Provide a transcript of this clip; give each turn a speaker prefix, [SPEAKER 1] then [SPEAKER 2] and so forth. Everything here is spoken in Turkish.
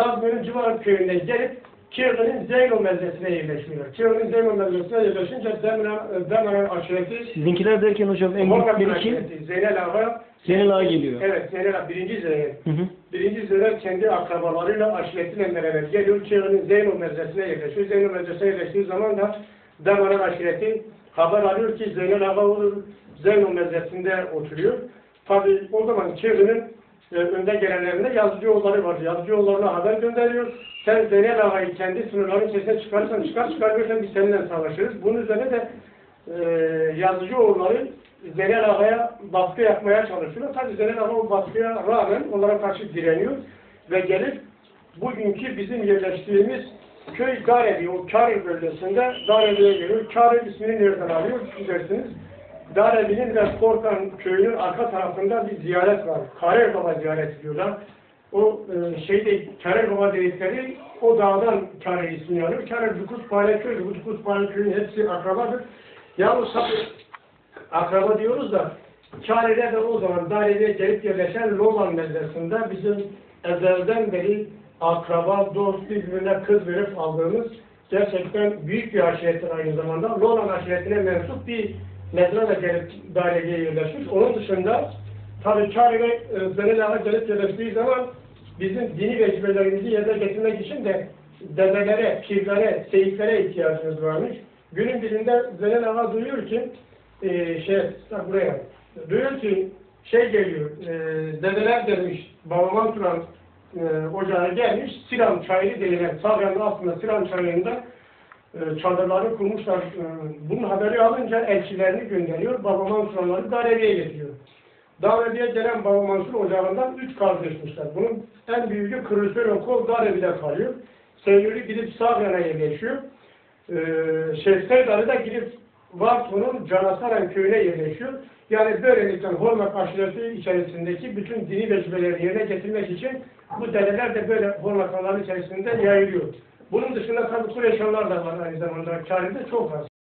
[SPEAKER 1] Nazmi'nin civarı köyüne gelip Kirli'nin Zeyno mezdesine yerleşiyorlar. Kirli'nin Zeyno mezdesine yerleşince Demirel, Demirel aşireti
[SPEAKER 2] Sizinkiler derken hocam en büyükleri kim?
[SPEAKER 1] Zeynel Ağa
[SPEAKER 2] Zeynel Ağa geliyor.
[SPEAKER 1] Evet Zeynel Ağa birinci Zeynel.
[SPEAKER 2] Hı hı.
[SPEAKER 1] Birinci Zeynel kendi akrabalarıyla aşiretiyle beraber geliyor. Kirli'nin Zeyno mezdesine yerleşiyor. Zeyno mezdesine yerleştiği zaman da Demirel aşireti haber alıyor ki Zeynel Ağa olur. Zeyno mezdesinde oturuyor. Tabi o zaman Kirli'nin e, önde gelenlerinde yazıcı yolları var. Yazıcı yollarına haber gönderiyor. Sen Zeynel Ağa'yı kendi sınırların içerisine çıkarırsan çıkar çıkarmıyorsan biz seninle savaşırız. Bunun üzerine de e, yazıcı oğulları Zeynel Ağa'ya baskı yapmaya çalışıyorlar. Tabi Zeynel Ağa o baskıya rağmen onlara karşı direniyor ve gelip bugünkü bizim yerleştiğimiz köy Garevi, o Kari bölgesinde Garevi'ye geliyor. Kari ismini nereden alıyor dersiniz. Darevi'nin ve Korkan köyünün arka tarafında bir ziyaret var. Karer Baba ziyareti diyorlar. O e, şeyde Karer Baba dedikleri o dağdan Karer ismini alıyor. Karer Dukuz Pale Köyü, Pale Köyü'nün hepsi akrabadır. Yalnız akraba diyoruz da Kari'de de o zaman Darevi'ye gelip yerleşen Loman mezdesinde bizim ezelden beri akraba, dost, birbirine kız verip aldığımız gerçekten büyük bir aşirettir aynı zamanda. Loman aşiretine mensup bir mezra da gelip Darevi'ye yerleşmiş. Onun dışında tabii Kari'de e, Zeynel'e gelip yerleştiği zaman bizim dini vecibelerimizi yerine getirmek için de dedelere, pirlere, seyitlere ihtiyacımız varmış. Günün birinde Zeynel Ağa duyuyor ki e, şey, buraya duyuyor ki şey geliyor, e, dedeler demiş, babamın Turan e, ocağa gelmiş, Siram çayırı denilen, Sarya'nın aslında Siram çayırında çadırları kurmuşlar. E, bunun haberi alınca elçilerini gönderiyor, Baba Mansur'ları Darevi'ye getiriyor. Darevi'ye gelen Baba Mansur ocağından üç kardeşmişler. Bunun en büyüğü Kırızbel Kol Darevi'de kalıyor. Seyyuri gidip Saryan'a yerleşiyor. Ee, Şeyh Seydar'ı da gidip Varto'nun Canasaran köyüne yerleşiyor. Yani böylelikle Hormak aşireti içerisindeki bütün dini vecibeleri yerine getirmek için bu dedeler de böyle Hormak alanı içerisinde yayılıyor. Bunun dışında tabii Kureyşanlar da var aynı zamanda. Kâride çok az.